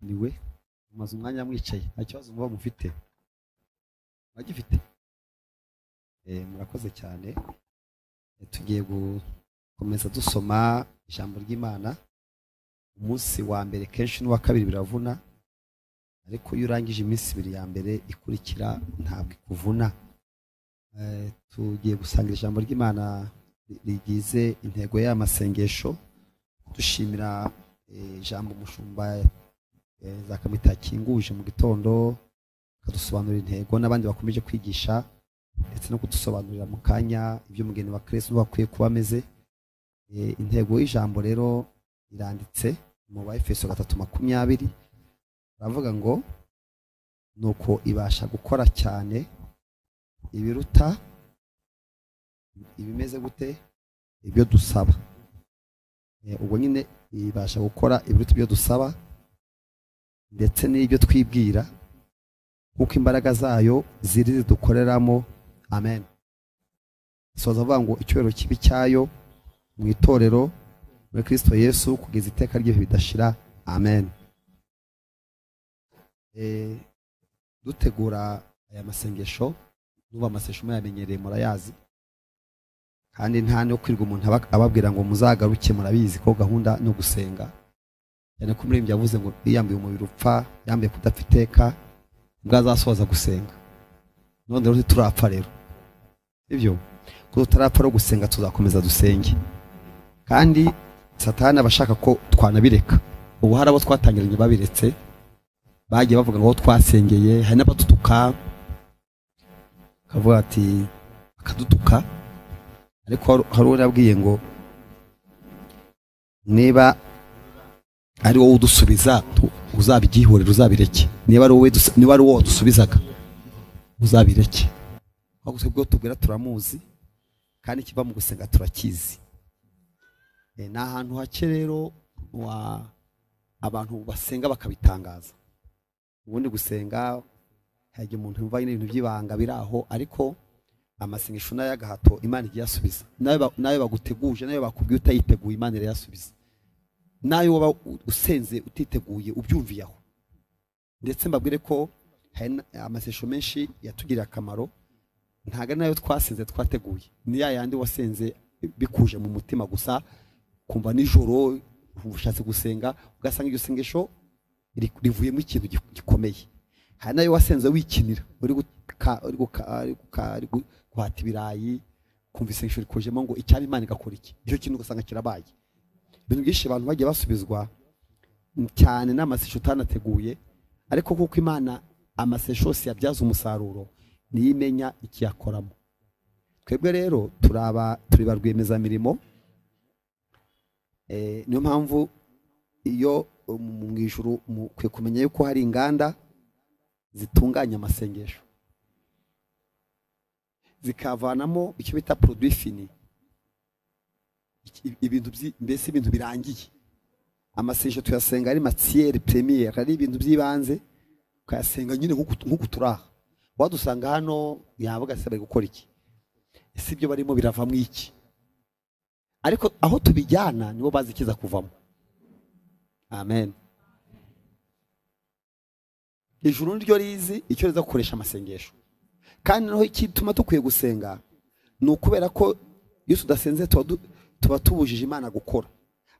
ni we mumaze umwanya mwicaye. Nta kibazo muba mufite. Muragifite Eh, murakoze cyane. Eh, tugiye gukomeza dusoma ijambo ry'imana. Umunsi wa mbere kenshi n'uwa kabiri biravuna. Ariko iyo urangije iminsi ibiri ya mbere ikurikira ntabwo ikuvuna. Eh, tugiye gusangira ijambo ry'imana ri- rigize intego y'amasengesho. Dushimira ijambo umushumba za kamita yakinguje mu gitondo akadusobanurira intego n'abandi bakomeje kwigisha ndetse no kudusobanurira mu kanya iby'umugeni wa kirisitu bakwiye kuba ameze. Eh, intego y'ijambo rero iranditse mu ba efeso gatatu makumyabiri baravuga ngo nuko ibasha gukora cyane ibiruta ibimeze gute ibyo dusaba. Eh, ubwo nyine ibasha gukora ibiruta ibyo dusaba ndetse n'ibyo twibwira kuko imbaraga zayo ziri zidukoreramo. Amen. Soza avuga ngo icyubahiro kibi cyayo mu itorero muri kristo yesu kugeza iteka ry'ibihe bidashira. Amen. Eh, dutegura aya masengesho nuba amasengesho muyamenyereye murayazi kandi nta no kwirirwa umuntu aba- ababwira ngo muzagaruke murabizi ko gahunda no gusenga cyane ko umuririmbyi yavuze ngo yiyambiye umubiri upfa yambaye kudapfa iteka ubwo azasoza gusenga. None rero turapfa rero. Ibyo ko tutarapfa no gusenga tuzakomeza dusenge. Kandi satani aba ashaka ko twanabireka. Ubu hari abo twatangiranye babiretse bagiye bavuga ngo twasengeye hari n'abadutuka akavuga ati akadutuka. Ariko hari uwo yabwiye ngo niba ari wowe udusubiza uzabyihorere uzabireke niba ari wowe niba ari wowe wadusubizaga uzabireke gusa ubwo tubwira turamuzi kandi ikiva mu gusenga turakizi. Eh, ni ahantu hake rero abantu basenga bakabitangaza. Ubundi gusenga hari umuntu nyine ibintu by'ibanga biri aho ariko amasengesho na yo y'agahato imana igiye asubiza. Nayo baguteguje na yo bakubwiye utayiteguye imana irayasubiza. Na yo waba usenze utiteguye ubyumviye aho ndetse mbabwire ko hari amasengesho menshi yatugiriye akamaro. Ntabwo ari na yo twasenze twateguye. Ni ya yandi wasenze bikuje mu mutima gusa kumva nijoro ushatse gusenga ugasanga iryo sengesho ri- rivuyemo ikintu gi- gikomeye. Hari na yo wasenze wikinira uri guhata ibirayi kumva isengesho rikujemo ngo icyaba imana igakora iki? Icyo kintu ugasanga kirabaye. Ibintu byinshi abantu bagiye basubizwa cyane n'amasengesho utanateguye ariko kuko imana amasengesho yose yabyaza umusaruro niyo imenya ikiyakoramo twebwe rero turi ba rwiyemezamirimo Eh, niyo mpamvu iyo mu ijuru mukwiye kumenya yuko hari inganda zitunganya amasengesho zikavanamo icyo bita produit fini. Ibintu mbese ibintu birangiye. Amasengesho tuyasenga ari matiyeri premiere ari ibintu by'ibanze ukayasenga nyine nk'uku nk'uku turi aha. Wadusanga hano yavuga se bari gukora iki? Ese ibyo barimo biravamo iki? Ariko aho tubijyana nibo bazi ikiza kuvamo. Amen. Ijuru niryo rizi icyo riza gukoresha amasengesho. Kandi naho igituma dukwiye gusenga ni ukubera ko iyo tudasenze tuba tuba tubujije imana gukora.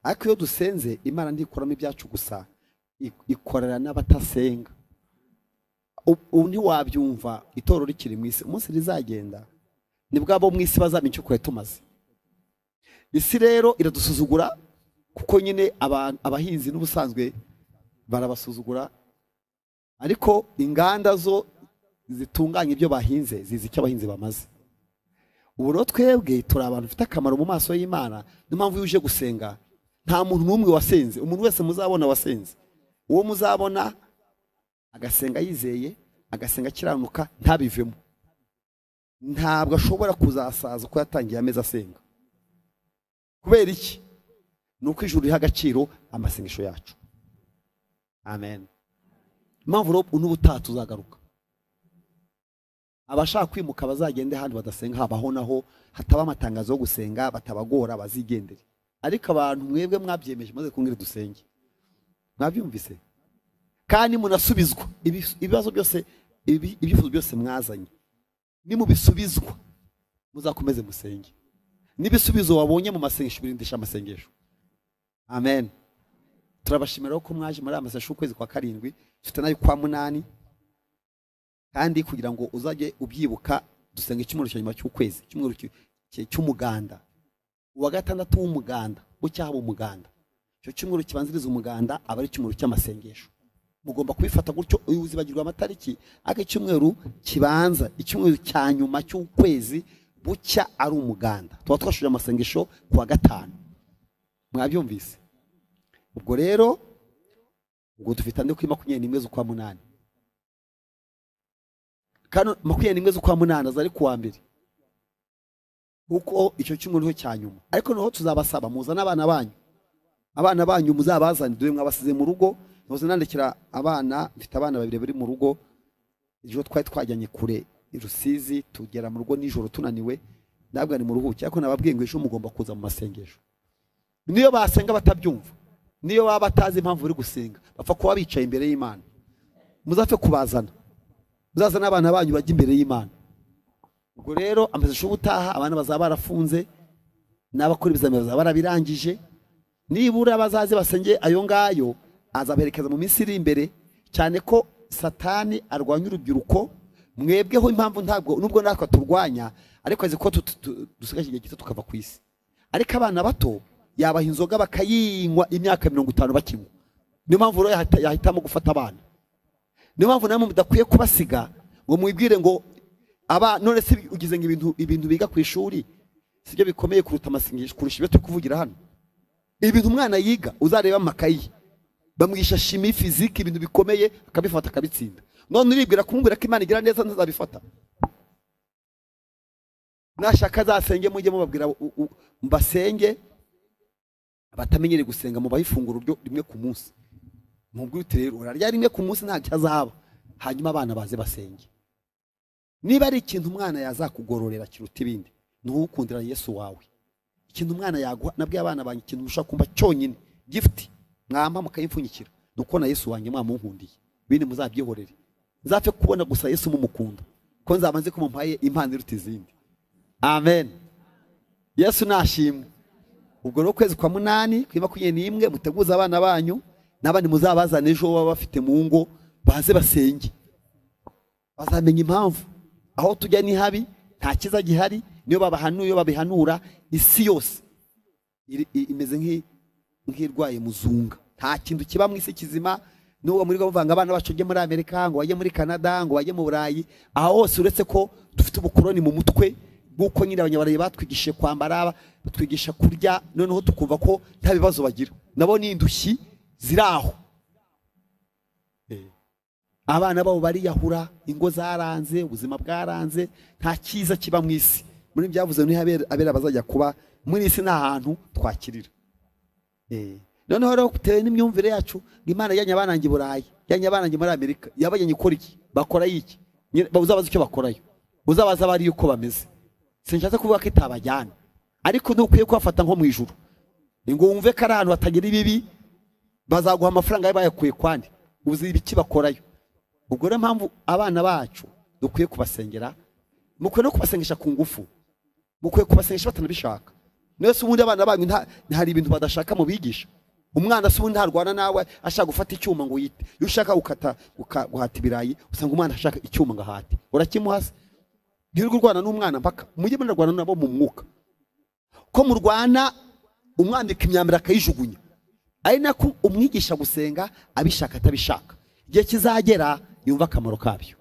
Ariko iyo dusenze imana ntikoramo ibyacu gusa ikorera n'abatasenga. Ubu ntiwabyumva itorero rikiri mu isi. Umunsi rizagenda ni bwo abo mu isi bazamenya icyo twari tumaze. Isi rero iradusuzugura kuko nyine aba- abahinzi n'ubusanzwe barabasuzugura. Ariko inganda zo zitunganya ibyo bahinze zizi icyo abahinzi bamaze. Ubu rero twebwe turi abantu bafite akamaro mu maso y'imana. Niyo mpamvu iyo uje gusenga nta muntu n'umwe wasenze. Umuntu wese muzabona wasenze. Uwo muzabona agasenga yizeye agasenga akiranuka ntabivemo. Ntabwo ashobora kuzasaza uko yatangiye amezi asenga. Kubera iki? Ni uko ijuru riha agaciro amasengesho yacu. Amen. Impamvu rero n'ubutaha tuzagaruka. Abashaka kwimuka bazagende ahandi badasenga habaho naho hataba amatangazo yo gusenga batabagora bazigendere. Ariko abantu mwebwe mwabyemeje maze kumbwira dusenge. Mwabyumvise? Kandi munasubizwa. Ibi- ibibazo byose ibyifuzo byose mwazanye. Nimubisubizwa muzakomeze musenge. N'ibisubizo wabonye mu masengesho birindisha amasengesho. Amen. Turabashimira ko mwaje muri aya masengesho y'ukwezi kwa karindwi dufite n'ayo kwa munani. Kandi kugira ngo uzajye ubyibuka dusenga icyumweru cya nyuma cy'ukwezi icyumweru cy- cy- cy'umuganda. Uwa gatandatu w'umuganda bucyaha umuganda. Icyo cyumweru kibanziriza umuganda aba ari icyumweru cy'amasengesho. Mugomba kubifata gutyo uyu uzibagirwa amatariki ariko icyumweru kibanza. Icyumweru cya nyuma cy'ukwezi bucya ari umuganda. Tuba twashuje amasengesho ku wa gatanu. Mwabyumvise? Ubwo rero ubwo dufite andi kuri makumyabiri n'imwe z'ukwa munani. Makumyabiri n'imwe z'ukwa munani aza ari ku wa mbere. Kuko icyo cyumweru ni ho cya nyuma. Ariko noneho tuzabasaba muzane abana banyu. Abana banyu muzabazane dore mwabasize mu rugo. Nandikira abana mfite abana babiri bari mu rugo. Ejo twari twajyanye kure i rusizi tugera mu rugo nijoro tunaniwe. Ntabwo ni mu ruhuke ariko nababwiye ngo ejo mugomba kuza mu masengesho. Niyo basenga batabyumva. Niyo baba batazi impamvu bari gusenga. Bapfa kuba bicaye imbere y'imana. Muzapfe kubazana. Muzazane abana banyu bajya imbere y'imana. Ubwo rero amasengesho y'ubutaha abana bazaba barafunze n'abakora ibizamini bazaba barabirangije. Nibura bazaze basenge ayo ngayo azaberekeza mu minsi iri imbere. Cyane ko satani arwanya urubyiruko mwebweho impamvu ntabwo nubwo natwe turwanya ariko azi ko dusigaje igihe gito tukava ku isi. Ariko abana bato yabaha inzoga bakayinywa imyaka mirongo itanu bakinywa. Niyo mpamvu rero yahita- yahitamo gufata abana. Niyo mpamvu namwe mudakwiye kubasiga. Ngo mwibwire ngo aba none se ugize ngo ibintu ibintu biga ku ishuri sibyo bikomeye kuruta amasengesho kurusha ibyo turi kuvugira hano. Ibintu umwana yiga uzareba amakayi. Bamwisha shimi fiziki ibintu bikomeye akabifata akabitsinda. None uribwira kumubwira ko imana igira neza ntazabifata. Nashaka azasenge mujye mubabwira mbasenge batamenyereye gusenga mubahe ifunguro rimwe ku munsi. Mubwire uti rero urarya rimwe ku munsi ntacyo azaba. Hanyuma abana baze basenge. Niba ari ikintu umwana yazakugororera kiruta ibindi ni uwukundira yesu wawe. Ikintu umwana yaguha nabwiye abana banjye ikintu mushobora kumva cyonyine. Gifuti mwampa mukayipfunyikira. Ni uko na yesu wanjye mwamunkundiye. Bindi muzabyihorere. Nzapfe kubona gusa yesu mumukunda. Ko nzaba nzi ko mumpaye impano iruta izindi. Amen. Yesu nashimwe. Ubwo ni ukwezi kwa munani kuri makumyabiri n'imwe muteguze abana banyu. N'abandi muzabazane ejo baba bafite mu ngo baze basenge. Bazamenya impamvu. Aho tujya ni habi nta cyiza gihari niyo babahanuye babihanura isi yose. Imeze nk'i- nk'irwaye muzunga. Nta kintu kiba mu isi kizima n'uwo muri bavanga abana bacu bajye muri amerika ngo bajye muri canada ngo bajye mu burayi. Aho hose uretse ko dufite ubukoroni mu mutwe bw'uko nyine abanyaburayi batwigishije kwambara batwigisha kurya noneho tukumva ko nta bibazo bagira. Nabo ni indushyi ziri aho abana babo bariyahura ingo zaranze ubuzima bwaranze nta cyiza kiba mu isi. Muri byavuze ni ho abera bazajya kuba muri isi nta hantu twakirira. Eh, noneho rero bitewe n'imyumvire yacu ngo imana yajyanye abanange i burayi yajyanye abanange muri amerika. Yabajyanye ikora iki? Bakora iki? Uzabaza icyo bakorayo? Uzabaza abo ari uko bameze? Sinshatse kuvuga ko itabajyana. Ariko ntukwiye kubafata nko mu ijuru. Ni ngo wumve ko ari ahantu hatagira ibibi bazaguha amafaranga bayakuye kwandi uzi ibiki bakorayo? Ubwo rero mpamvu abana bacu dukwiye kubasengera mukwiye no kubasengesha ku ngufu. Mukwiye kubasengesha batanabishaka. Nese ubundi abana banyu hari ibintu badashaka mu bigisha. Umwana se ubundi ntarwana nawe ashaka gufata icyuma ngo yite iyo ushaka gukata guka- guhata ibirayi usanga umwana ashaka icyuma ngo ahate. Urakimuha se? Ntirirwe urwana n'umwana mpaka. Mujye munarwana nabo mu mwuka. Ko murwana umwambika imyambaro akayijugunya. Ari nako umwigisha gusenga abishaka atabishaka. Igihe kizagera yumva akamaro kabyo.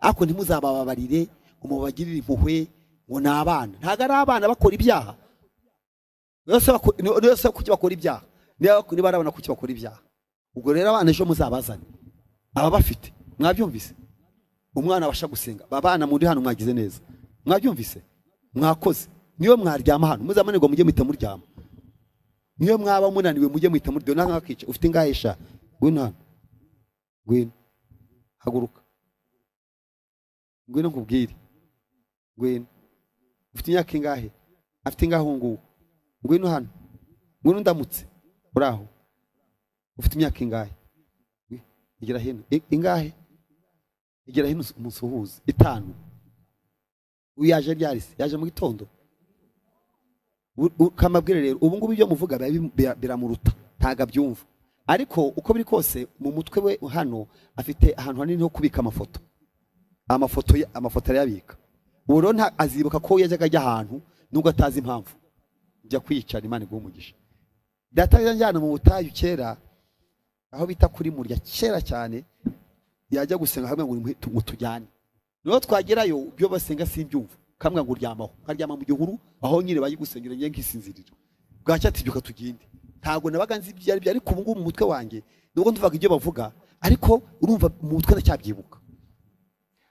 Ariko ntimuzabababarire ngo mubagirire impuhwe ngo ni abana. Ntabwo ari abana bakora ibyaha. Yose kuki bakora ibyaha? Niba ari abana kuki bakora ibyaha? Ubwo rero abana ejo muzabazane. Aba bafite. Mwabyumvise? Umwana abasha gusenga. Abana muri hano mwagize neza. Mwabyumvise? Mwakoze. Niyo mwaryama hano. Muzamanirwa mujye muhita muryama. Niyo mwaba munaniwe mujye muhita muryama nta nkakica ufite ingahe sha ngwino ngwino. Haguruka. Ngwino nkubwire. Ngwino. Ufite imyaka ingahe? Afite ingahe nguwo ngwino hano. Ngwino ndamutse. Uri aho. Ufite imyaka ingahe? Igira hino. Ingahe? Igira hino umusuhuze itanu. Uyu yaje ryari se? Yaje mu gitondo? U- u- kamabwire rero ubu ngubu ibyo muvuga biramuruta. Ntabwo abyumva. Ariko uko biri kose mu mutwe we hano afite ahantu hanini ho kubika amafoto. Amafoto amafoto arayabika. Ubu rero azibuka ko yajyaga ajya ahantu nubwo atazi impamvu. Njya kwicara imana iguha umugisha. Data yanjyana mu butayu kera aho bita kuri murya. Kera cyane yajya gusenga hamwe ngo tujyane. Niho twagerayo ibyo basenga simbyumva. Kamwe ngo uryamaho nkaryama mu gihuru aho nyine bari gusengera njye nkisinzirira bwacya atibyuka tugende. Ntabwo nabaga nzi ibyo ari byo ariko ubu ngubu mu mutwe wanjye nubwo ntuvaga ibyo bavuga ariko urumva mu mutwe ndacyabyibuka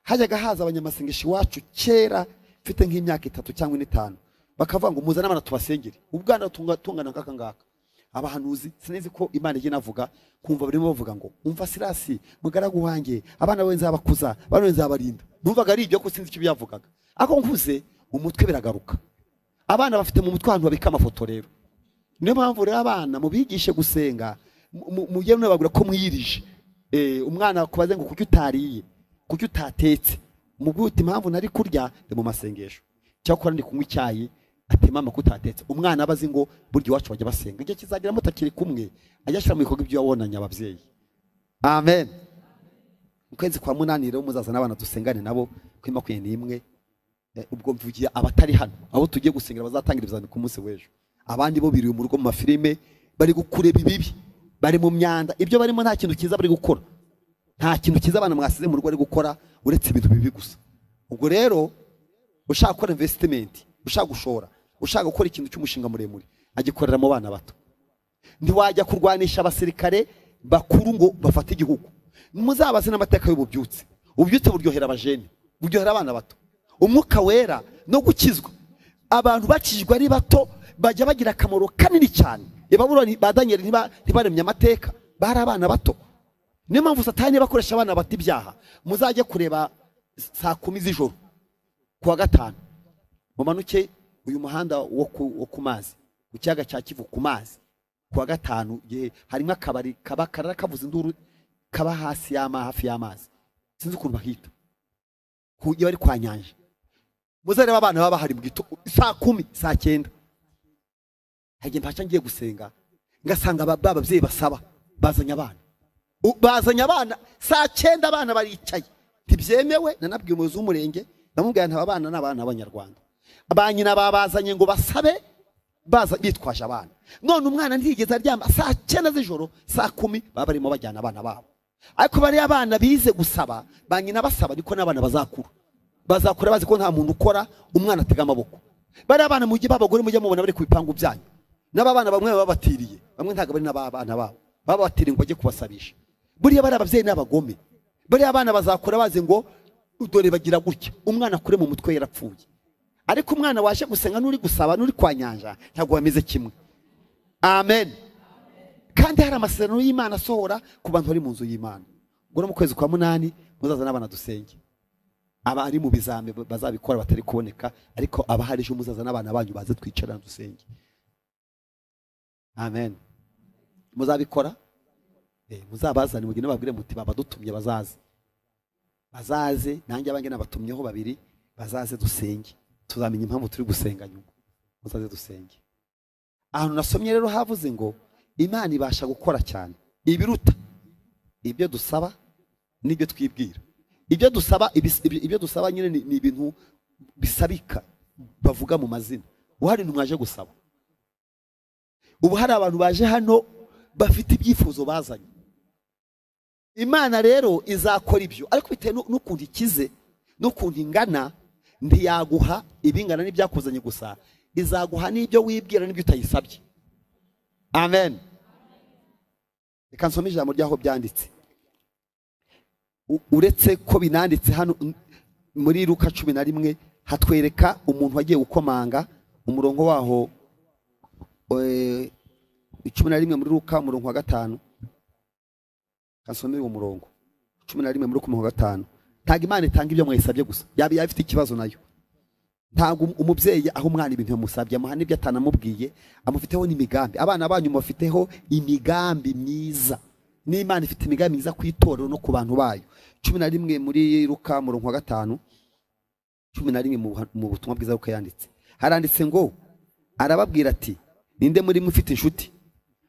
hajyaga haza abanyamasengesho iwacu kera mfite nk'imyaka itatu cyangwa ine itanu bakavuga ngo muzane abana tubasengere. Ubwana tunga- tungana nk'aka ngaka. Abahanuzi sinzi ko imana igenda avuga kumva barimo bavuga ngo umva sirasi mugaragu wanjye abana bawe nzabakuza abana bawe nzabarinda. Numvaga ari ibyo ko sinzi icyo byavugaga. Ariko nkuze mu mutwe biragaruka. Abana bafite mu mutwe ahantu babika amafoto rero. Niyo mpamvu rero abana mubigishe gusenga mu- mu- mujye munababwira ko mwiyirije Eh, umwana kubaze ngo kuki utariye? Kuki utatetse? Mubwire uti impamvu nari kurya ndi mu masengesho. Cyakora ndi kunywa icyayi ati mama utatetse? Umwana aba azi ngo burya iwacu bajya basenga. Igihe kizagira mutakiri kumwe ajya ashyira mu bikorwa ibyo yabonanye ababyeyi. Amen. Mu kwezi kwa munani rero muzaza n'abana dusengane nabo kuri makumyabiri n'imwe ubwo mvugiye abatari hano. Abo tugiye gusengera bazatangira ibizami ku munsi w'ejo. Abandi bo biriwe mu rugo mu mafilime bari gukureba ibibi. Bari mu myanda. Ibyo barimo nta kintu cyiza bari gukora. Nta kintu cyiza abana mwasize mu rugo bari gukora uretse ibintu bibi gusa. Ubwo rero ushaka gukora invesitimenti ushaka gushora ushaka gukora ikintu cy'umushinga muremure agikorera mu bana bato. Ntiwajya kurwanisha abasirikare bakuru ngo bafate igihugu. Muzabaze n'amateka y'ububyutse. Ububyutse buryohera abajene buryohera abana bato. Umwuka wera no gukizwa. Abantu bakijwe ari bato bajya bagira akamaro kanini cyane. Ba ntiba- ntibaremye amateka bari abana bato. Niyo mpamvu satani bakoresha abana bato ibyaha. Muzajye kureba saa kumi z'ijoro ku wa gatanu. Mumanuke uyu muhanda wo ku, mazi ku kiyaga cya kivu ku mazi. Ku wa gatanu harimo akabari kaba karara kavuza induru kaba hasi y'ama hafi y'amazi. Sinzi ukuntu bahita. Bari kwa nyanja. Muzareba abana baba bahari mu gito saa kumi saa cyenda. Hagiye mpasha ngiye gusenga. Ngasanga ba ba babyeyi basaba bazanye abana. Bazanye abana saa cyenda abana baricaye. Ntibyemewe nanabwiye umuyobozi w'umurenge ndamubwira nti aba bana ni abana b'abanyarwanda. Ba nyina babazanye ngo basabe baza bitwaje abana. None umwana ntiyigeze aryama saa cyenda z'ijoro saa kumi baba barimo bajyana abana babo. Ariko bariya abana bize gusaba ba nyina basaba niko n'abana bazakura bazakura bazi ko nta muntu ukora umwana atega amaboko. Bariya abana mujye b'abagore mujye mubona bari ku bipangu byanyu. N'aba bana bamwe baba babatiriye bamwe ntabwo bari n'abana babo. Baba babatiriye ngo bajye kubasabisha. Buriya bariya ababyeyi ni abagome bariya abana bazakura bazi ngo dore bagira gutya umwana akure mu mutwe yarapfuye. Ariko umwana waje gusenga n'uri gusaba n'uri kwa nyanja ntabwo bameze kimwe. Amen. Kandi hari amasezerano y'imana asohora ku bantu bari mu nzu y'imana. Ubwo no mu kwezi kwa munani muzaza n'abana dusenge. Abari mu bizame bazabikora batari kuboneka ariko abahari ejo muzaza n'abana banyu baze twicarana dusenge. Amen. Muzabikora? Eh, muzabazane mugende babwire muti baba dutumye bazaze. Bazaze nanjye abange nabatumyeho babiri bazaze dusenge. Tuzamenya impamvu turi gusenga nyuma. Muzaze dusenge. Ahantu nasomye rero havuze ngo imana ibasha gukora cyane ibiruta. Ibyo dusaba n'ibyo twibwira. Ibyo dusaba ibyo dusaba nyine ni ibintu bisabika bavuga mu mazina. Ubu hari ibintu mwaje gusaba. Ubu hari abantu baje hano bafite ibyifuzo bazanye. Imana rero izakora ibyo. Ariko bitewe n'u- n'ukuntu ikize n'ukuntu ingana ntiyaguha ibingana n'ibyakuzanye gusa. Izaguha n'ibyo wibwira n'ibyo utayisabye. Amen. Reka nsome ijambo ry'aho byanditse. Uretse ko binanditse hano muri luka cumi na rimwe hatwereka umuntu wagiye gukomanga umurongo waho eh, cumi na rimwe muri luka umurongo wa gatanu. Kasome uwo murongo. Cumi na rimwe muri umurongo wa gatanu. Ntabwo imana itanga ibyo mwayisabye gusa. Yaba yaba ifite ikibazo na yo. Ntabwo um- umubyeyi aho umwana ibintu yamusabye amuha n'ibyo atanamubwiye amufiteho n'imigambi. Abana banyu mubafiteho imigambi myiza. N'imana ifite imigambi myiza ku itorero no ku bantu bayo. Cumi na rimwe muri ruka murongo wa gatanu cumi na rimwe mu butumwa bwiza ruka yanditse. Haranditse ngo arababwira ati ninde muri mwe ufite inshuti?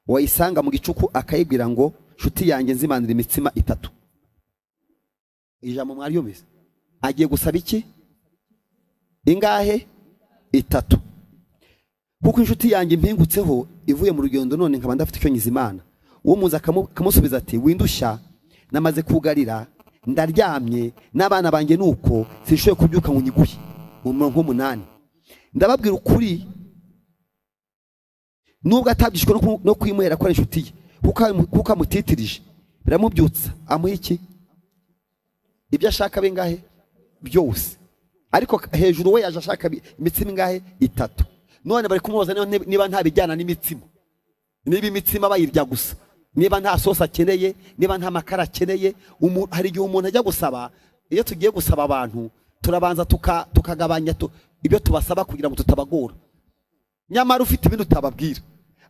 Wayisanga mu gicuku akayibwira ngo nshuti yanjye nzimanira imitsima itatu ijambo mwari yumvise agiye gusaba iki? Ingahe? Itatu. Kuko inshuti yanjye impingutseho ivuye mu rugendo none nkaba ndafite icyo nyiza imana. Uwo akamu- akamusubiza ati windushya namaze kugarira ndaryamye n'abana banjye nuko sinshoboye kubyuka ngo nyiguhe mu murongo w'umunani ndababwira ukuri nubwo atabyishwe no kwimuhera ko ari inshuti ye kuko amu- kuko amutitirije. Biramubyutsa amuha iki? Ibyo ashaka bingahe byose. Ariko hejuru we yaje ashaka imitsima ingahe? Itatu. None bari kumubaza niba- niba- niba nta bijyana n'imitsima. Niba imitsima bayirya gusa. Niba nta sosi akeneye niba nta makara akeneye hari igihe umuntu ajya gusaba iyo tugiye gusaba abantu turabanza tuka- tukagabanya tu- ibyo tubasaba kugira ngo tutabagora. Nyamara ufite ibindi utababwira.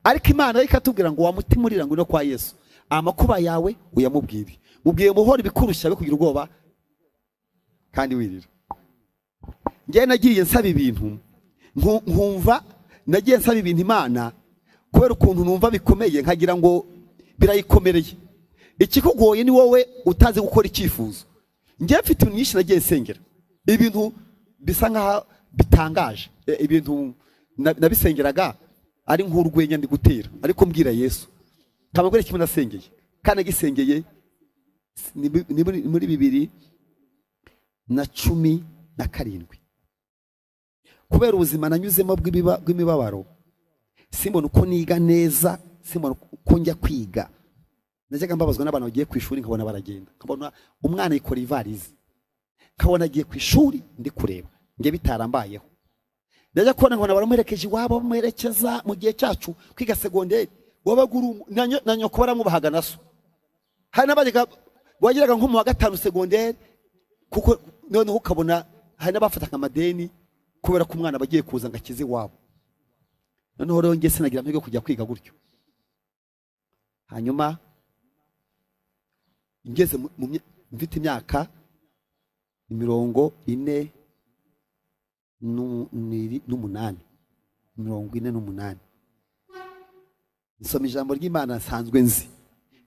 Ariko imana ikatubwira ngo wamutima urira ngo no kwa yesu. Amakuba yawe uyamubwire. Mubwiye muhora ibikurushya be kugira ubwoba kandi wirira. Njyewe nagiye nsaba ibintu nku- nkumva nagiye nsaba ibintu imana kubera ukuntu numva bikomeye nkagira ngo birayikomereye ikikugoye ni wowe utazi gukora icyifuzo. Njyewe mfite ibintu byinshi nagiye nsengera. Ibintu bisa nkaho bitangaje. E, ibintu na- nabisengeraga ari nk'urwenya ndi gutera ariko mbwira yesu kamagore kimwe nasengeye. Kandi nagisengeye ni muri- bibiri na cumi na karindwi. Kubera ubuzima nanyuzemo bw'imibabaro simbona uko niga neza simbona uko njya kwiga. Najyaga mbabazwa n'abantu bagiye ku ishuri nkabona baragenda. Nkabona umwana yikora ivarizi nkabona agiye ku ishuri ndi kureba. Njye bitarambayeho. Najya kubona nkabona baramuherekeje iwabo bamuherekeza mu gihe cyacu kwiga segonderi. Wabaga uri na nyo- na nyoko baramwubahaga na so hari n'abajyaga wageraga nko mu wa gatanu segonderi kuko noneho ukabona hari n'abafataga amadeni kubera ko umwana bagiye kuza ngo akize iwabo. Noneho rero njye sinagira amahirwe yo kujya kwiga gutyo. Hanyuma ngeze mfite imyaka mirongo ine n'umunani. Mirongo ine n'umunani. Nsoma ijambo ry'imana nsanzwe nzi.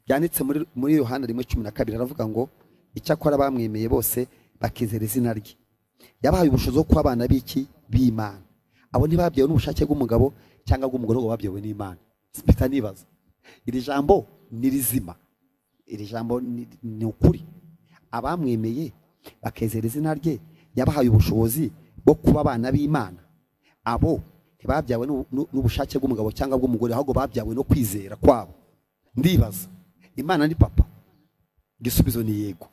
Byanditse muri yohana rimwe cumi na kabiri aravuga ngo icyakora bamwemeye bose bakizera izina rye. Yabahaye ubushobozi bwo kuba abana b'iki? B'imana. Abo ntibabyawe n'ubushake bw'umugabo cyangwa bw'umugore ngo babyawe n'imana. Mpita nibaza. Iri jambo ni rizima. Iri jambo ni- ukuri. Abamwemeye bakizera izina rye yabahaye ubushobozi bwo kuba abana b'imana. Abo ntibabyawe n'u- n'u- n'ubushake bw'umugabo cyangwa bw'umugore ahubwo babyawe no kwizera kwabo. Ndibaza imana ni papa? Igisubizo ni yego.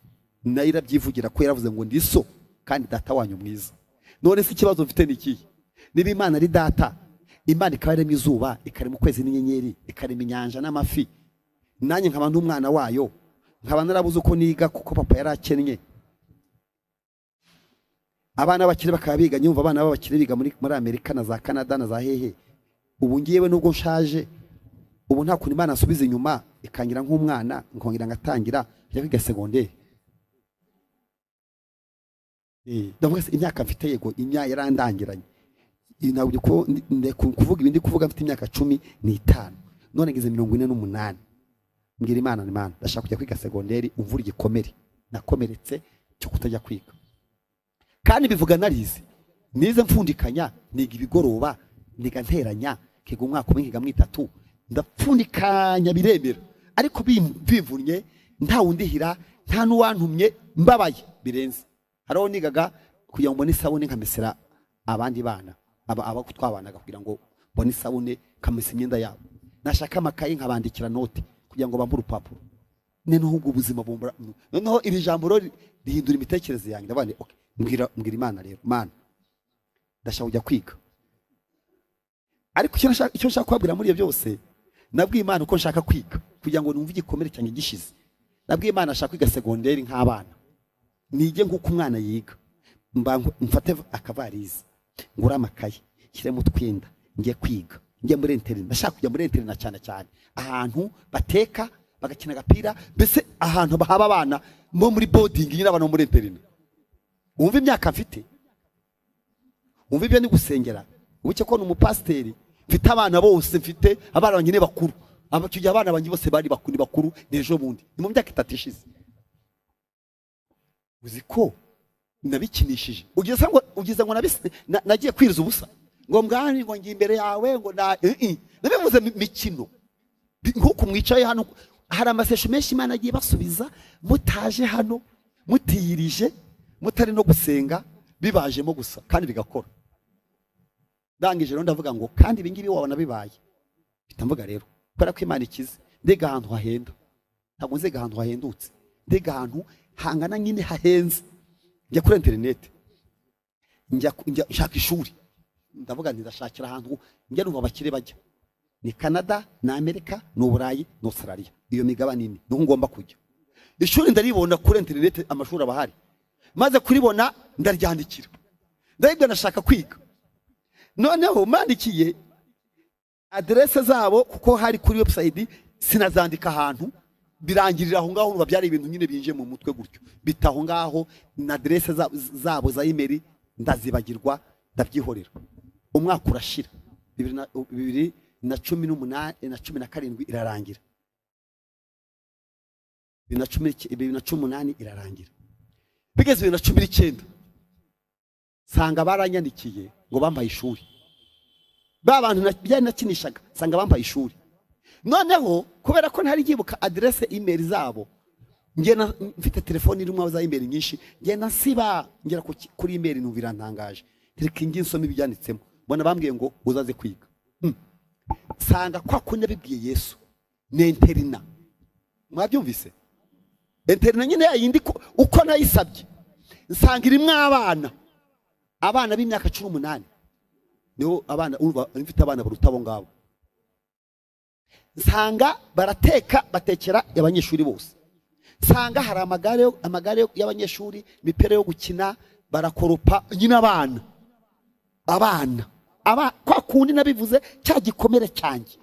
Nayo irabyivugira ko yaravuze ngo ndi so kandi data wanyu mwiza. None se ikibazo mfite ni ikihe niba imana ari data imana ikaba yaremye izuba ikarema ukwezi n'inyenyeri ikarema inyanja n'amafi. Nanjye nkaba n'umwana wayo nkaba narabuze uko niga kuko papa yari akennye. Abana b'abakire bakaba biga nyumva abana b'abakire biga muri, amerika na za canada na za hehe. Ubu ngewe nubwo nshaje ubu nta kuntu imana asubiza inyuma ikangira nk'umwana nkongera ngatangira njya kwiga segonderi Eh, ndavuga se imyaka mfite yego imyaka yarandangiranye. Ntabwo kuvuga ibindi kuvuga mfite imyaka cumi n'itanu. None ngeze mirongo ine n'umunani. Mbwira imana ni ndashaka kujya kwiga segonderi umvura igikomere. Nakomeretse cyo kutajya kwiga. Kandi bivuga narize nize mfundikanya niga ibigoroba niga nteranya kiga umwaka umwe nkiga itatu ndapfundikanya biremera. Ariko bimvunnye nta wundihira nta n'uwantumye mbabaye. Birenze. Hariho nigaga kugira ngo mbone isabune nkamesera abandi bana. Aba twabanaga kugira ngo mbone isabune nkamesa imyenda yabo. Nashaka amakayi nkabandikira note kugira ngo bambe urupapuro. Noneho ubwo ubuzima bumbura noneho iri jambo rero rihindura imitekerereze yanjye. Okay, mbwira mbwira imana rero. Mana ndashaka kujya kwiga. Ariko icyo nshaka kubabwira muri ibyo byose nabwiye imana uko nshaka kwiga kugira ngo numve igikomere cyanjye gishize. Nabwiye imana nashaka kwiga segonderi nk'abana. Nige nk'uko umwana yiga. Mfate akavarizi ngure amakaye nshyiremo utwenda njye kwiga njye muri interineti ndashaka kujya muri interineti cyane cyane. Ahantu bateka bagakina agapira mbese ahantu haba abana bo muri bodingi nyine abana bo muri interina wumva imyaka mfite? Wumva ibyo ni gusengera? Ubuke ko ni umupasiteri? Mfite abana bose mfite abana banjye bakuru. Icyo gihe abana banjye bose bari bakuru ni bakuru ni ejo bundi. Ni mu myaka itatu ishize. Uzi ko nabikinishije. Ugeze ngo ugeze ngo nagiye kwiriza ubusa. Ngo mbwani ngo ngiye imbere yawe ngo na nabivuze mi- mikino. Nk'uku mwicaye hano hari amasesho menshi imana agiye basubiza mutaje hano mutiyirije mutari no gusenga bibajemo gusa kandi bigakora. Ndangije rero ndavuga ngo kandi ibi ngibi wabona bibaye mpita mvuga rero kubera ko imana ikize ndega ahantu hahenda ntabwo nzega ahantu hahendutse. Ndega ahantu hangana nyine hahenze. Njya kuri interineti. Njya nshaka ishuri. Ndavuga ndashakira ahantu njya numva abakire bajya. Ni canada ni amerika ni uburayi ni australia. Iyo migabane ine. Niho ngomba kujya. Ishuri ndaribona kuri interineti amashuri aba ahari. Maze kuribona ndaryandikira. Ndahibwa ndashaka kwiga. Noneho mandikiye aderese zabo kuko hari kuri website sinazandika ahantu. Birangirira aho ngaho urumva byari ibintu nyine binjiye mu mutwe gutyo. Bita aho ngaho na aderese za- zabo za imeri ndazibagirwa ndabyihorera. Umwaka urashira. Bibiri na- cumi n'umunani na cumi na karindwi irarangira. Bibiri na cumi n'umunani irarangira. Bigeze bibiri na cumi n'icyenda nsanga baranyandikiye ngo bambaye ishuri. Ba bantu byari nakinishaga nsanga bambaye ishuri. Noneho kubera ko ntari nkibuka aderese imeri zabo ngena mfite telefone irimo za imeri nyinshi ngenda nsiba ngera kuri imeri numva irantangaje reka ingi nsome ibyanditsemo. Mbona bambwiye ngo uzaze kwiga. Hmm. nsanga kwa kundi nabibwiye yesu ni interina mwabyumvise? Interina nyine yayindi ko- uko nayisabye. Nsanga irimo abana. Abana b'imyaka cumi n'umunani. Niho abana urumva mfite abana baruta abo ngabo. Nsanga barateka batekera abanyeshuri bose. Nsanga hari amagare amagare y'abanyeshuri imipira yo gukina barakoropa nyine abana. Abana. Aba kwa kundi nabivuze cya gikomere cyanjye.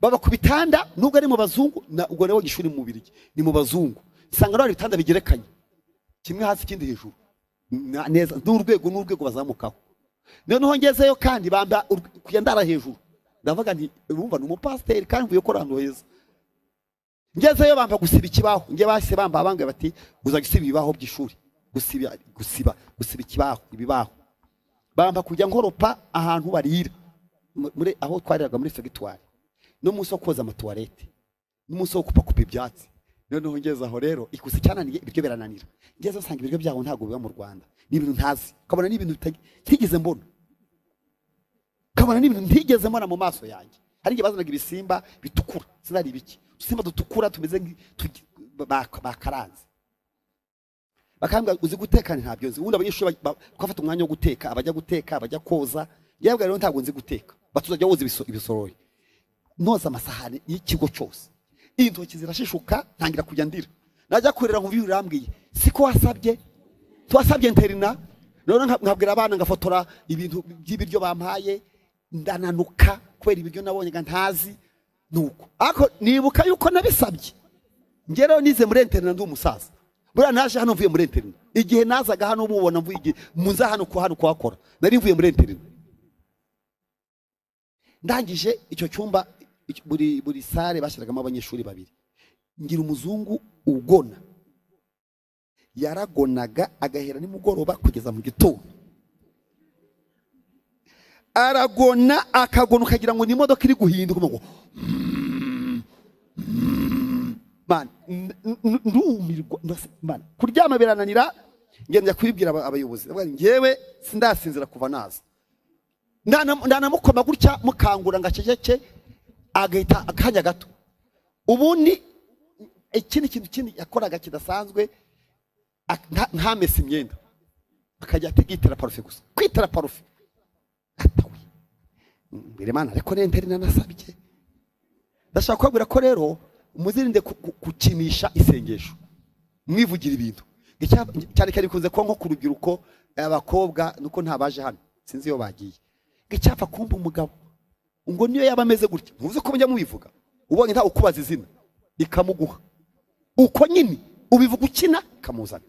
Baba ku bitanda nubwo ari mu bazungu ubwo nabo ishuri mu mubiri ni mu bazungu. Nsanga ari ibitanda bigerekanye. Kimwe hasi ikindi hejuru. Neza n'urwego n'urwego bazamukaho. Noneho ngezeyo kandi bamba kujya ndara hejuru. Ndavuga nti urumva ni umupasiteri kandi mvuye ko ahantu heza ngezeyo bamba gusiba ikibaho. Nge bahise bamba bambwira bati uza gusiba ibibaho by'ishuri. Gusiba gusiba gusiba ikibaho ibibaho. Bamba kujya nkoropa ahantu barira. Mu- muri aho twariraga muri fegitwari n'umunsi wo koza amatuwarete. N'umunsi wo kupakupa ibyatsi. Noneho ngeze aho rero ikusi cyananiye ibiryo birananira. Ngeze nsanga ibiryo byabo ntabwo biba mu rwanda. Ni ibintu ntazi. Kabona ni ibintu ntigeze mbona. Kabona ni ibintu ntigeze mbona mu maso yanjye. Hari igihe bazanaga ibisimba bitukura. Sinari ibiki udusimba dutukura tumeze bakaranze bakambwira uzi guteka? Ntabyo nzi. Ubundi abanyeshuri ba- ba- twafata umwanya wo guteka abajya guteka abajya koza. Yabwa rero ntabwo nzi guteka. Batuzajya woza ibiso- ibisorori. Noza amasahani y'ikigo cyose. Intoki zirashishuka ntangira kujya ndira. Najya kurera nkumva urambwiye siko wasabye? Twasabye interina none nka- nkabwira abana ngafotora ibintu by'ibiryo bampaye. Ndananuka kubera ibiryo nabonye ntazi nuko. Ariko nibuka yuko nabisabye. Njye rero nize muri interina ndi umusaza. Buriya naje hano mvuye muri interina igihe nazaga hano mubona mvuye igihe muza hano ku hano kuhakora nari mvuye muri interina ndangije icyo cyumba buri buri sare bashyiragamo abanyeshuri babiri. Ngira umuzungu ugona. Yaragonaga agahera nimugoroba kugeza mu gitondo. Aragona akagona ukagira ngo ni imodoka iri guhinduka ngo ndumirwa kuryama birananira ngenda kubibwira aba- abayobozi. Njyewe sindasinzira kuva naza. Ndana- ndanamukoma gutya mukangura ngo aceceke agahita akanya gato. Ubundi ikindi kintu kindi yakoraga kidasanzwe ntamese imyenda. Akajya atigitira parufe gusa. Kwitera parufe. Mbere mana ariko ntari nanasabye ndashaka kubabwira ko rero muzirinde gukinisha isengesho. Mwivugira ibintu. Cyane cyane bikunze kuba nko ku rubyiruko abakobwa nuko ntabaje hano. Sinzi iyo bagiye. Icyapfa kumva umugabo ngo niyo yaba ameze gutya. Ntuzi ko mujya mubivuga. Ubonye ntawe ukubaza izina. Ikamuguha. Uko nyine ubivuga ukina ikamuzana.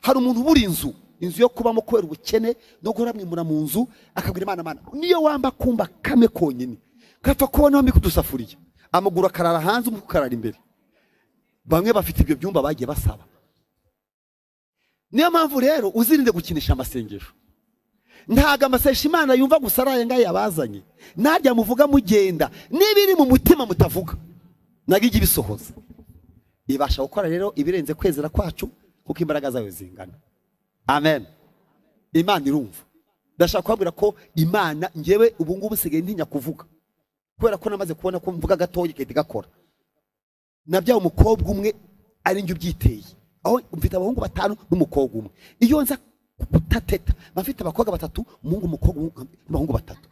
Hari umuntu ubura inzu inzu yo kubamo kubera ubukene no guhora mwimura mu nzu akabwira imana mana niyo wamba kumba kame konyine. Gapfa kubona wambi kudusafuriya amaguru akarara hanze umutwe ukarara imbere. Bamwe bafite ibyo byumba bagiye basaba. Niyo mpamvu rero uzirinde gukinisha amasengesho. Ntabwo amasengesho imana yumva gusa ari aya ngaya yabazanye. Ntarya muvuga mugenda n'ibiri mu mutima mutavuga. Ntabwo ijya ibisohoza. Ibasha gukora rero ibirenze kwezera kwacu kuko imbaraga zayo zingana. Amen. Imana irumva. Ndashaka kubabwira ko imana ngewe ubu ngubu usigaye ntinya kuvuga. Kubera ko namaze kubona ko mvuga gatoya igahita igakora. Nabyaye umukobwa umwe ari njye ubyiteye. Aho mfite abahungu batanu n'umukobwa umwe. Iyo nza gutateta mba mfite abakobwa batatu umuhungu umukobwa n'abahungu batatu.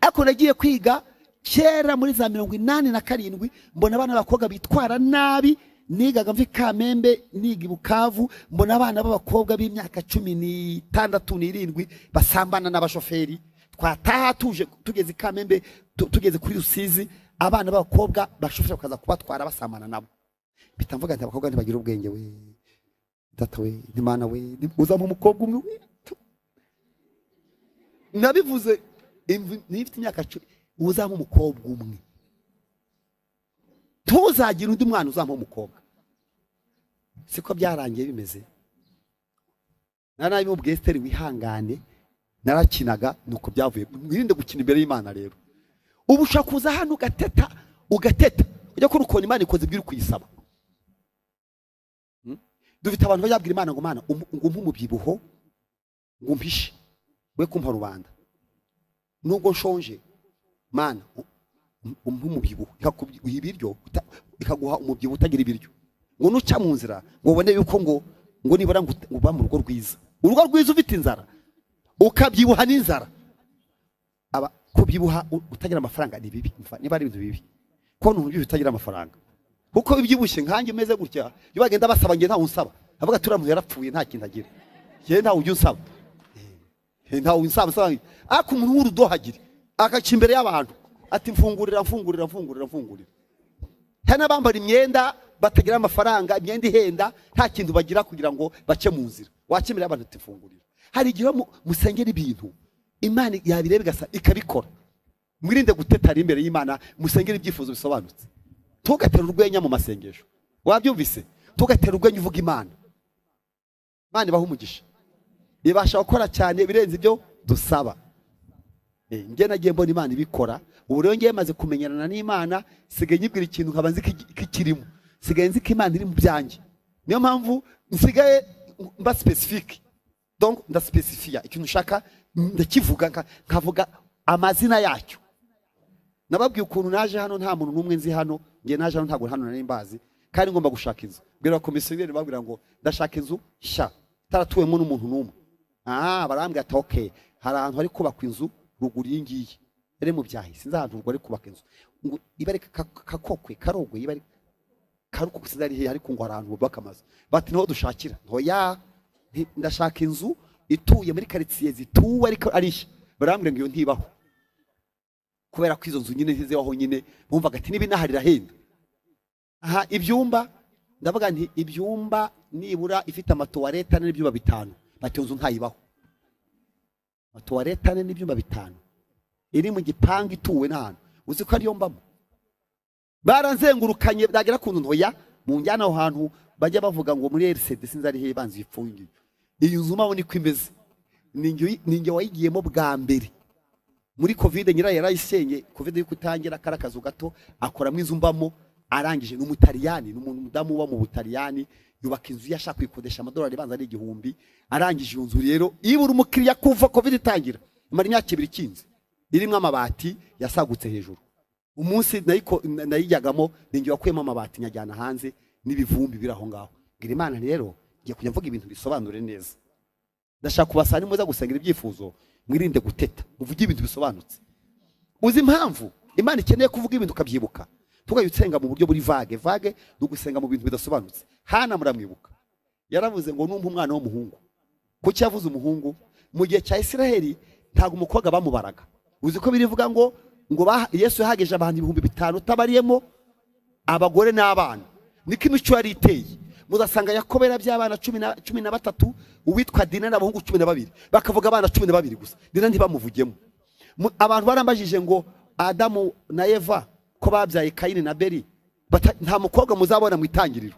Ariko nagiye kwiga kera muri za mirongo inani na karindwi mbona abana b'abakobwa bitwara nabi nigaga mvi kamembe niga i bukavu mbona abana b'abakobwa b'imyaka cumi n'itandatu n'irindwi basambana n'abashoferi. Twataha tuje tugeze i kamembe tu- tugeze kuri rusizi abana b'abakobwa bashoferi bakaza kubatwara basambana nabo. Mpita mvuga nti abakobwa ntibagira ubwenge we data we ntimana we uzampa umukobwa umwe we. Nabivuze nifite imyaka cumi uzampa umukobwa umwe. Ntuzagire undi mwana uzampa umukobwa. Siko byarangiye bimeze. Narabimubwiye esiteri wihangane narakinaga nuko byavuye. Mwirinde gukina imbere y'imana rero. Ubu ushobora kuza hano ugateta ugateta. Ujya kubona ukuntu imana ikoze ibyo uri kuyisaba. Hmm? dufite abantu bajya imana ngo mana um- ngo umpe umubyibuho ngo umpishe. We kumpa rubanda. Nubwo nshonje mana um- umpe umubyibuho ikakuha ibiryo ikaguha umubyibuho utagira ibiryo. Ngo nuca mu nzira ngo ubone yuko ngo ngo nibura ngo uba mu rugo rwiza. Urugo rwiza ufite inzara. Ukabyibuha n'inzara. Kubyibuha utagira amafaranga ni bibi niba ari ibintu bibi. Kubona umuntu utagira amafaranga. Kuko ibyibushye nkanjye umeze gutya iyo bagenda basaba njye ntawe unsaba. Avuga turiya muntu yarapfuye nta kintu agira. Njyewe ntawe ujya unsaba. Ntawe unsaba. Nsaba ariko umuntu w'urudohagire akaca imbere y'abantu. Ati mfungurira mfungurira mfungurira mfungurira. Hari n'abambara imyenda batagira amafaranga imyenda ihenda nta kintu bagira kugira ngo bace mu nzira. Wakemerera abantu ati mfungurira. Hari igihe mu- musengera ibintu imana yabireba igasa ikabikora. Mwirinde gutetara imbere y'imana musengere ibyifuzo bisobanutse. Tugatera urwenya mu masengesho. Wabyumvise? Tugatera urwenya uvuga imana. Imana ibaha umugisha. Ibasha gukora cyane ibirenze ibyo dusaba. Njye nagiye mbona imana ibikora ubu rero ngiye maze kumenyerana n'imana sigaye nyibwira ikintu nkaba nzi ko ikirimo sigaye nzi ko imana iri mu byanjye niyo mpamvu nsigaye mba specifique donc ndasipesifiya ikintu ushaka ndakivuga nka- nkavuga amazina yacyo. Nababwiye ukuntu naje hano nta muntu n'umwe nzi hano ngiye naje hano ntabwo hano nari mbazi kandi ngomba gushaka inzu. Bwira komisiyoneri babwira ngo ndashaka inzu nshya itaratuwemo n'umuntu n'umwe. Ah barambwira ati okay. Hari ahantu hari kubakwa inzu ruguru iyi ngiyi ere mu byahi sinzi ahantu ruguru ari kubaka inzu. Ngo iba ari ka- kakokwe karogwe iba ari karukoko sinzi ari hehe ariko ngo hari ahantu bubaka amazu. Bati ni ho dushakira? Ntoya ndashaka inzu ituye muri karitsiye zituwe ariko ari nshya. Barambwira ngo iyo ntibaho. Kubera ko izo nzu nyine ntizibaho nyine bumvaga ati n'ibinahari irahenda aha ibyumba ndavuga nti ibyumba nibura ifite amatuwarete n'ibyumba bitanu. Bati iyo nzu ntayibaho. Amatuwarete ane n'ibyumba bitanu iri mu gipangu ituwe n'ahantu uzi ko ariyo mbamo baranzengurukanye byagera ku ntoya mu njyana aho hantu bajya bavuga ngo muri RCD sinzi ari hehe banzi ipfungiye iyi nzu mpabona uko imeze ni njye wayigiyemo bwa mbere muri kovide nyirayo yarayisenye kovide yuko itangira kari akazu gato akoramo inzu mbamo arangije ni umutaliyani ni umudamu uba mu butaliyani yubaka inzu yashaka kuyikodesha amadolari ibanza ari igihumbi arangije iyo nzu rero ibura umukiriya kuva kovide itangira. Imara imyaka ibiri ikinze. Irimo amabati yasagutse hejuru. Umunsi nayijyagamo ninjye wakuyemo amabati nyajyana hanze n'ibivumbi biri aho ngaho. Ngira imana rero ngiye kujya mvuga ibintu bisobanure neza. Ndashaka kubasana nimuza gusengera ibyifuzo mwirinde guteta. Muvuge ibintu bisobanutse. Uzi impamvu imana ikeneye kuvuga ibintu ukabyibuka. Tugahita usenga mu buryo buri vage. Vage ni ugusenga mu bintu bidasobanutse. Hana muramwibuka. Yaravuze ngo numva umwana w'umuhungu. Kuki yavuze umuhungu? Mu gihe cya isiraheli ntabwo umukobwa bamubaraga. Uzi ko birivuga ngo ngo yesu yahageje abantu ibihumbi bitanu utabariyemo abagore n'abana. Niko imico yari iteye. Muzasanga yakobo yarabyaye abana cumi na- batatu uwitwa dina n'abahungu cumi na babiri. Bakavuga abana cumi na babiri gusa. Dina ntibamuvugemo. Mu- abantu barambajije ngo adamu na eva ko babyaye kayini na beri nta mukobwa muzabona mu itangiriro.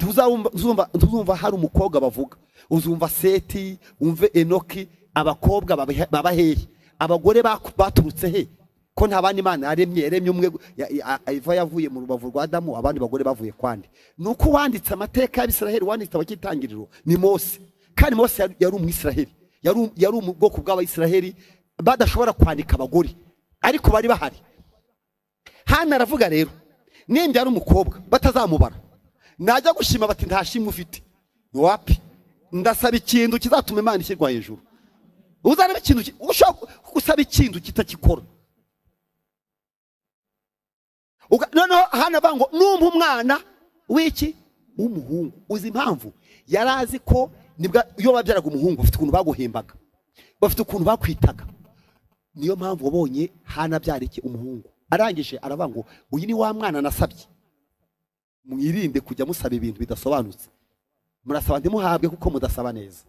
Ntuzumva hari umukobwa bavuga. Uzumva seti wumve enoki abakobwa baba- hehe abagore baturutse he? Ko nta bandi imana yaremye yaremye umwe eva yavuye mu rubavu rwa adamu abandi bagore bavuye kwandi ni uko wanditse amateka y'abisiraheli wanditse abakitangiriro ni mose. Kandi mose yari- umwisiraheli. Um- yari mu bwoko bw'abayisiraheli badashobora kwandika abagore. Ariko bari bahari. Hano aravuga rero nimba ari umukobwa batazamubara. Najya gushima bati nta shimwe ufite. Wapi? Ndasaba ikintu kizatuma imana ishyirwa hejuru. Uzareba ikintu ki- ushobora gusaba ikintu kitakikora. Noneho hano avuga ngo numva umwana w'iki? W'umuhungu. Uzi impamvu? Yari azi ko iyo babyaraga umuhungu bafite ukuntu baguhembaga bafite ukuntu bakwitaga. Niyo mpamvu wabonye hana abyara iki umuhungu? Arangije aravuga ngo uyu ni wa mwana nasabye. Mwirinde kujya musaba ibintu bidasobanutse. Murasaba ntimuhabwe kuko mudasaba neza.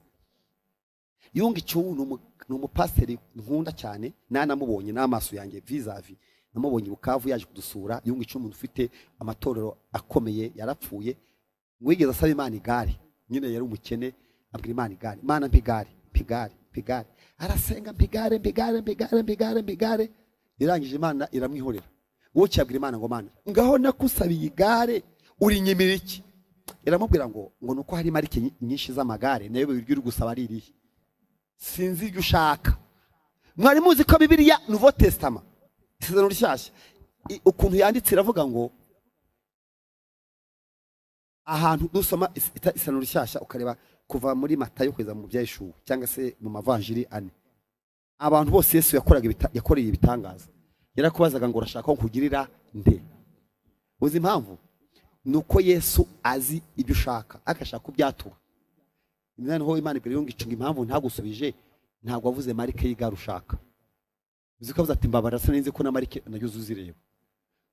Yunga icyubu ni umu- ni umupasiteri nkunda cyane nanamubonye n'amaso yanjye vizavi namubonye bukavu yaje kudusura yunga icyubu umuntu ufite amatorero akomeye yarapfuye ngo yigeze asaba imana igare. Nyine yari umukene abwira imana igare imana mpa igare mpa igare mpa igare. Arasenga mpa igare mpa igare mpa irangije imana iramwihorera. Wowe cyabwira imana ngo mana ngaho nakusabiye igare urinyimira iki? Iramubwira ngo ngo nuko hari marike nyi- nyinshi z'amagare na yo biryo uri gusaba ari irihe sinzi ibyo ushaka. Mwari muzi ko bibiliya nuvo testama isezerano rishyashya. Ukuntu yanditse iravuga ngo ahantu dusoma isezerano rishyashya ukareba kuva muri matayo kugeza mu byayishuwe cyangwa se mu mavanjiri ane. Abantu bose yesu yakoreye ibitangaza. Yarakubazaga ngo urashaka ko nkugirira nde? Uzi impamvu? Ni uko yesu azi ibyo ushaka agashaka kubyatura noneho imana ibwira ngo icunga impamvu ntagusubije ntabwo wavuze marike y'igare ushaka. Uzi ko avuze ati mbabara sinzi ko na marike na yo uzireba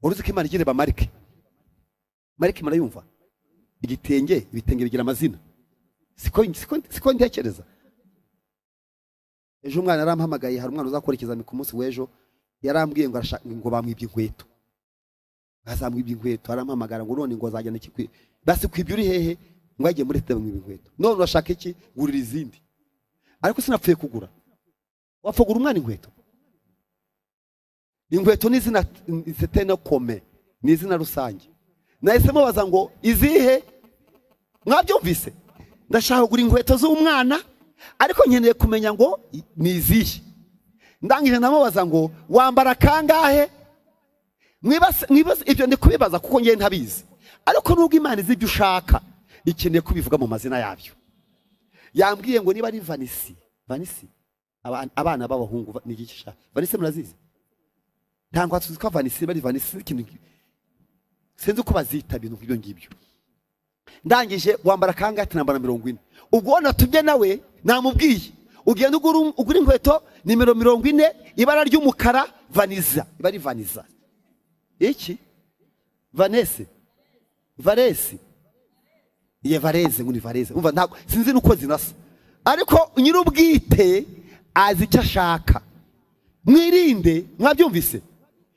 wari uzi ko imana igireba marike? Marike murayumva? Igitenge ibitenge bigira amazina. Siko ntekereza? Ejo umwana yarampamagaye hari umwana uzakora ikizami ku munsi w'ejo yarambwiye ngo ngo bamwibye inkweto. Bazamwibye inkweto arampamagara ngo none ngo azajyana iki basi kwibye uri hehe? Ngo yagiye muri tete bamwiba inkweto. None urashaka iki? Gurira izindi. Ariko sinapfuye kugura. Wapfa kugura umwana inkweto? Inkweto ni izina sete no kome ni izina rusange. Nahise mubaza ngo izihe? Mwabyumvise? Ndashaka kugura inkweto z'umwana ariko nkeneye kumenya ngo ni izihe? Ndangije ndamubaza ngo wambara kangahe? Ibyo ndi kubibaza kuko ngewe ntabizi. Ariko nubwo imana izi ibyo ushaka ikeneye kubivuga mu mazina yabyo. Yambwiye ngo niba ari vanisi vanisi aba- abana b'abahungu ni iki sha vanisi murazizi? Ntabwo tuzi ko vanisi bari vanisi sinzi uko bazita ibintu nk'ibyo ngibyo. Ndangije wambara ati nambara mirongo ine. Ubwo uwo natumye nawe namubwiye. Ugenda ugura inkweto nimero mirongo ine ibara ry'umukara vaniza. Iba ari vaniza. Iki? Vanese. Varesi ye vareze ngo ni vareze. Umva ntabwo sinzi nuko zinasa. Ariko nyir'ubwite azi icyo ashaka. Mwirinde mwabyumvise?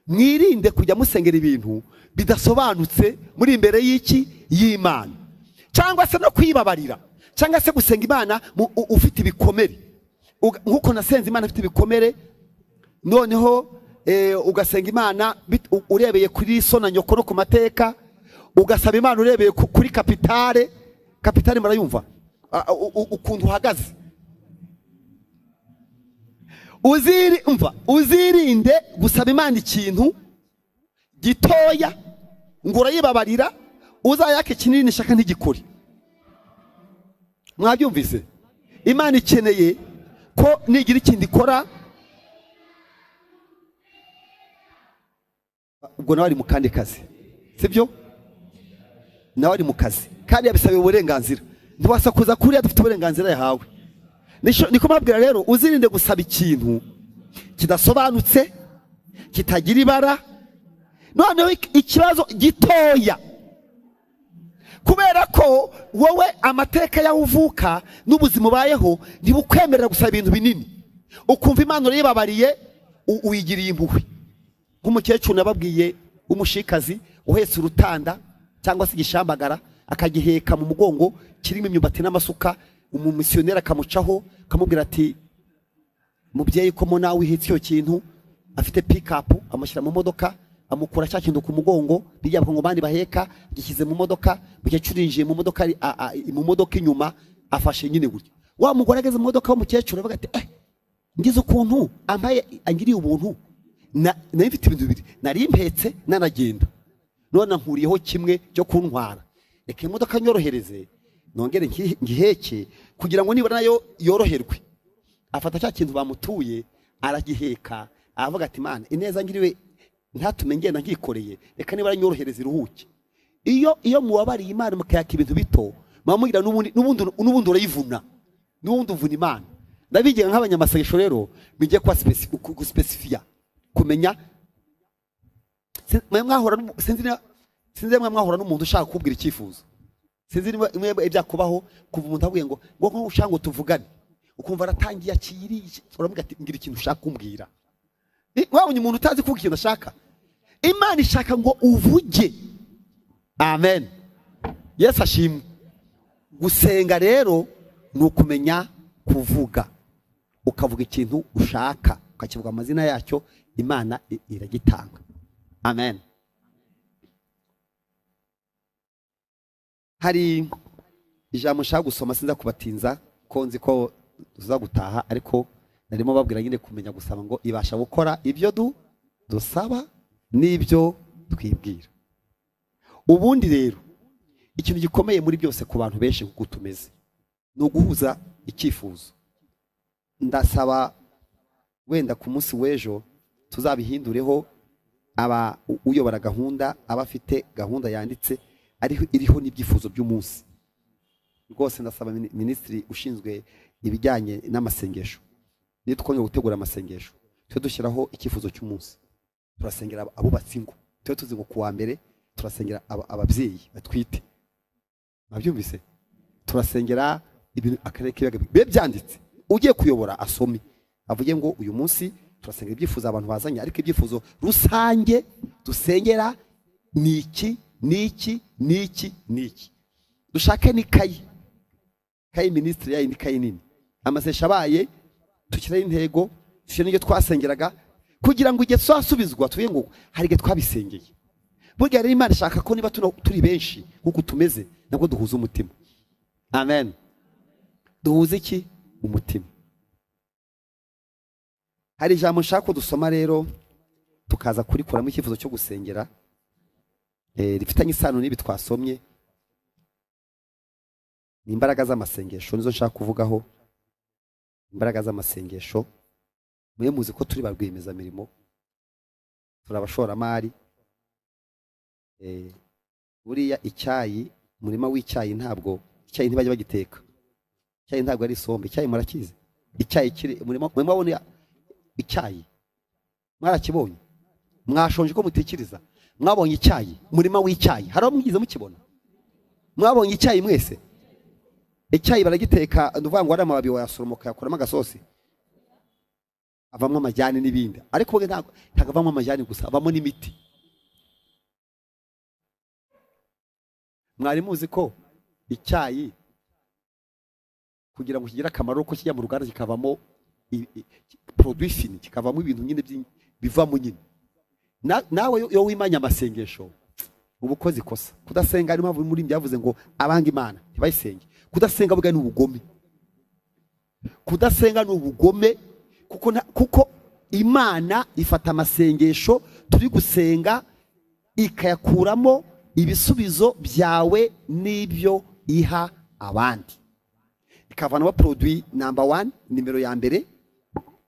Mwirinde kujya musengera ibintu bidasobanutse muri imbere y'iki? Y'imana. Cyangwa se no kwibabarira. Cyangwa se gusenga imana ufite ibikomere. Nk'uko nasenze imana ifite ibikomere noneho eh, ugasenga imana urebeye kuri so na nyoko no ku mateka ugasaba imana urebeye ku- kuri kapitale kapitale murayumva ukuntu uhagaze. Uzirinde gusaba imana ikintu gitoya ngo urayibabarira uzayake kinini ishaka ntigikore. Mwabyumvise imana ikeneye ko nigira ikindi ikora? Ubwo nawe ari mu kandi kazi sibyo? Nawe ari mu kazi. Kandi yabisabiye uburenganzira. Ntiwasakuza kuriya dufite uburenganzira yahawe. Niko mbabwira rero uzirinde gusaba ikintu kidasobanutse kitagira ibara. Noneho ik- ikibazo gitoya. Kubera ko wowe amateka yawe uvuka n'ubuzima ubayeho ntibukwemerera gusaba ibintu binini. Ukumva imana urayibabariye u- uyigiriye impuhwe. Nk'umukecuru nababwiye w'umushikazi uhetse urutanda cyangwa se igishambagara akagiheka mu mugongo kirimo imyumbati n'amasuka umumisiyoneri akamucaho akamubwira ati mubyeyi ko nawe uhetse icyo kintu afite pikapu amushyira mu modoka amukura cya kintu ku mugongo bijya ngo bandi baheka gishyize mu modoka mukecuru mu modoka mu modoka inyuma afashe nyine gutya wa mugore ageze mu modoka w'umukecuru avuga ati eh ngize ukuntu ambaye angiriye ubuntu. Na nari mfite ibintu bibiri. Nari mpetse nanagenda. None nkuriyeho kimwe cyo kuntwara. Reka imodoka nyorohereze nongere ngi- ngiheke kugira ngo nibura na yo yoroherwe. Afata cya kintu bamutuye aragiheka. Aravuga ati mana ineza ngiriwe ntatume ngenda nkikoreye reka nibura nyorohereze iruhuke iyo iyo mubabariye imana mukayaka ibintu bito muba n'ubundi urayivuna n'ubundi uvuna imana. Ndabigenga nk'abanyamasengesho rero bijye gusipesifiya kumenya sinzi niba- niba mwahura n'umuntu ushaka kukubwira icyifuzo. Sinzi niba niba ibyakubaho kuva umuntu avuye ngo ngo ushaka ngo tuvugane. Ukumva aratangiye akiriye uramubwira ati mbwira ikintu ushaka kumbwira. Wabonye umuntu utazi kuvuga ikintu ashaka. Imana ishaka ngo uvuge. Amen. Yesu ashimwe gusenga rero ni ukumenya kuvuga. Ukavuga ikintu ushaka ukakivuga amazina yacyo imana iragitanga. Amen. Hari ijambo nshaka gusoma sinza kubatinza ko nzi ko tuza gutaha ariko narimo babwira nyine kumenya gusaba ngo ibasha gukora ibyo du dusaba n'ibyo twibwira. Ubundi rero ikintu gikomeye muri byose ku bantu benshi kuko tumeze ni uguhuza icyifuzo. Ndasaba wenda ku munsi w'ejo tuzabihindureho aba uyobora gahunda aba afite gahunda yanditse ariho iriho n'ibyifuzo by'umunsi. Rwose ndasaba mini- minisitiri ushinzwe ibijyanye n'amasengesho. Niyo twongera gutegura amasengesho. Tujye dushyiraho icyifuzo cy'umunsi. Turasengera abubatsi ingo tujye tuzi ngo ku wa mbere turasengera aba- ababyeyi batwite. Mwabyumvise? Turasengera ibintu akarere k'ibiyaga bibe byanditse ugiye kuyobora asome. Avuge ngo uyu munsi turasengera ibyifuzo abantu bazanye. Ariko ibyifuzo rusange dusengera ni iki ni iki ni iki ni iki? Dushake n'ikayi. Kayi minisitiri yayi n'ikayi nini. Amasesha abaye dushyiraho intego dushyira n'ibyo twasengeraga kugira ngo igihe tuzasubizwa tuvuge ngo hari igihe twabisengeye. Burya rero imana ishaka ko niba turi benshi nk'uko tumeze nabwo duhuza umutima. Amen. Duhuze iki? Umutima. Hari ijambo nshaka ko dusoma rero tukaza kurikuramo icyifuzo cyo gusengera eh, rifitanye isano n'ibi twasomye. Ni imbaraga z'amasengesho nizo nshaka kuvugaho. Imbaraga z'amasengesho mwe muzi ko turi ba rwiyemezamirimo turi abashoramari Eh, buriya icyayi umurima w'icyayi ntabwo icyayi ntibajya bagiteka. Icyayi ntabwo ari isombe icyayi murakizi. Icyayi kiri umurima mwe mwabona icyayi mwarakibonye. Mwashonje ko mutekereza mwabonye icyayi umurima w'icyayi hari aho mwigize mukibona? Mwabonye icyayi mwese? Icyayi baragiteka ni ukuvuga ngo ari amababi wayasoroma ukayakuramo agasosi. Avamo amajyane n'ibindi. Ariko ntabwo avamo amajyane gusa avamo n'imiti. Mwari muzi ko icyayi kugira ngo kigire akamaro ko kijya mu ruganda kikavamo i- i- produit fini kikavamo ibintu nyine bivamo nyine. Na- nawe iyo- wimanye amasengesho uba ukoze ikosa. Kudasenga niyo mpamvu muri byavuze ngo abanga imana ntibayisenge. Kudasenga bwa ni ubugome? Kudasenga ni ubugome kuko imana ifata amasengesho turi gusenga ikayakuramo ibisubizo byawe n'ibyo iha abandi. Ikavanamo produit number one nimero ya mbere.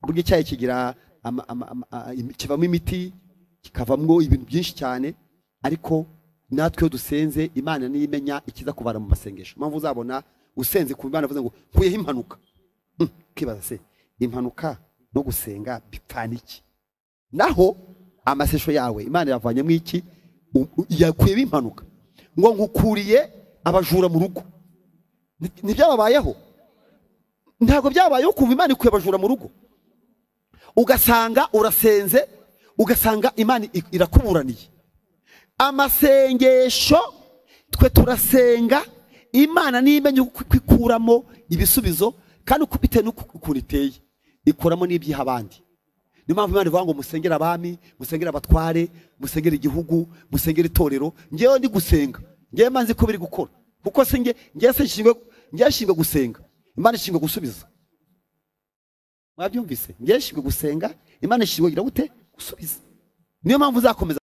Burya icyayi kigira kivamo imiti kikavamo ibintu byinshi cyane ariko natwe dusenze imana niyo imenya ikiza kuvana mu masengesho. Mpamvu uzabona usenze ku imana avuze ngo nkuyeho impanuka. Hmm, ukibaza se impanuka no gusenga bipfana iki? Naho amasesho yawe imana yavanyemo iki? Yakuyemo impanuka. Ngo nkukuriye abajura mu rugo. Ntibyababayeho ntabwo byabayeho kumva imana ikuye abajura mu rugo. Ugasanga urasenze ugasanga imana irakuburaniye. Amasengesho twe turasenga imana nimenye uko ikuramo ibisubizo kandi bitewe n'uko ukuntu iteye. Ikuramo n'ibyiha abandi. Niyo mpamvu imana ivuga ngo musengere abami musengere abatware musengere igihugu musengere itorero. Ngewe ndi gusenga ngewe manzi ko biri gukora. Kuko se ngewe nshinzwe gusenga. Imana ishinzwe gusubiza. Mwabyumvise? Ngewe nshinzwe gusenga imana ishinzwe kugira gute? Gusubiza. Niyo mpamvu uzakomeza